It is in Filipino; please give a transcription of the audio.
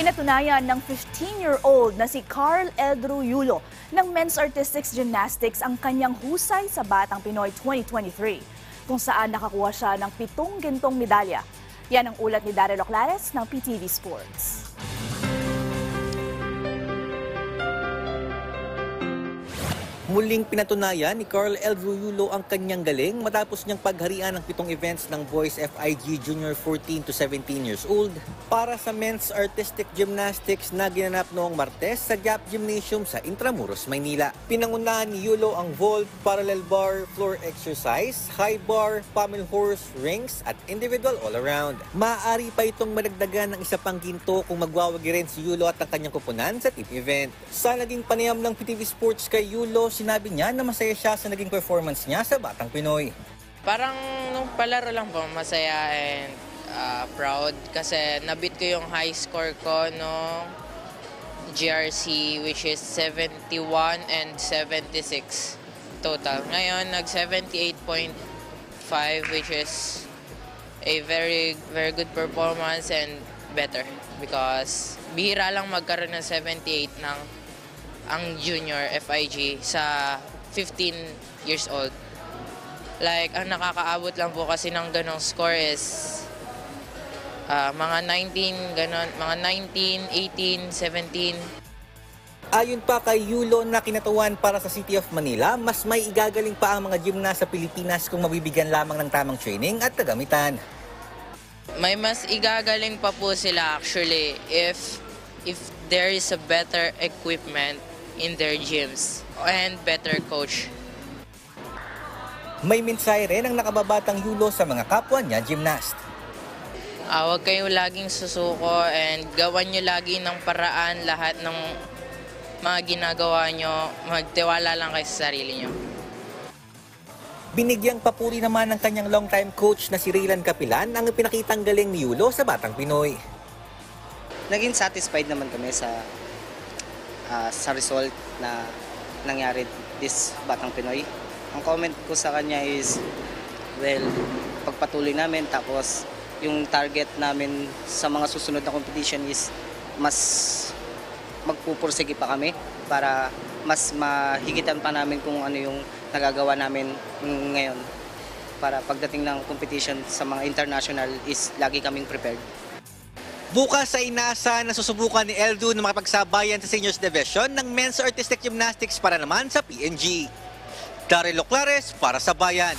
Pinatunayan ng 15-year-old na si Carl Eldru Yulo ng Men's Artistics Gymnastics ang kanyang husay sa Batang Pinoy 2023, kung saan nakakuha siya ng pitong gintong medalya. Yan ang ulat ni Daryl Oclares ng PTV Sports. Muling pinatunayan ni Carl L. Ruyulo ang kanyang galing matapos niyang pagharian ng pitong events ng Boys FIG Junior 14 to 17 years old para sa Men's Artistic Gymnastics na ginanap noong Martes sa Gap Gymnasium sa Intramuros, Maynila. Pinangunahan ni Yulo ang vault, parallel bar, floor exercise, high bar, pommel horse, rings at individual all-around. Maaari pa itong madagdagan ng isa pang ginto kung magwawagi rin si Yulo at ang kanyang kupunan sa team event. Sa naging panayam ng PTV Sports kay Yulo, sinabi niya na masaya siya sa naging performance niya sa Batang Pinoy. Parang nung palaro lang po, masaya and ah, proud kasi nabit ko yung high score ko no GRC which is 71 and 76 total. Ngayon nag 78.5 which is a very very good performance and better because bihira lang magkaroon ng 78 ng ang junior FIG sa 15 years old. Like, ang nakakaabot lang po kasi ng ganong score is ah, mga 19, ganon, mga 19, 18, 17. Ayon pa kay Yulo na kinatawan para sa City of Manila, mas may igagaling pa ang mga gymnast sa Pilipinas kung mabibigyan lamang ng tamang training at kagamitan. May mas igagaling pa po sila actually if if there is a better equipment in their gyms and better coach. May mensahe rin ang nakababatang Yulo sa mga kapwa niya gymnast. Ah, huwag kayong laging susuko and gawan nyo lagi ng paraan lahat ng mga ginagawa nyo. Magtiwala lang kayo sa sarili nyo. Binigyang papuri naman ng kanyang longtime coach na si Raylan Capilan ang pinakitang galing ni Yulo sa Batang Pinoy. naging satisfied naman kami sa ah, sa result na nangyari this Batang Pinoy. Ang comment ko sa kanya is, well, pagpatuloy namin tapos yung target namin sa mga susunod na competition is mas magpupursige pa kami para mas mahigitan pa namin kung ano yung nagagawa namin ngayon para pagdating ng competition sa mga international is lagi kaming prepared. Bukas ay inasa na susubukan ni Eldu na makapagsabayan sa Seniors Division ng Men's Artistic Gymnastics para naman sa PNG. Daryl Oclares para sa Bayan.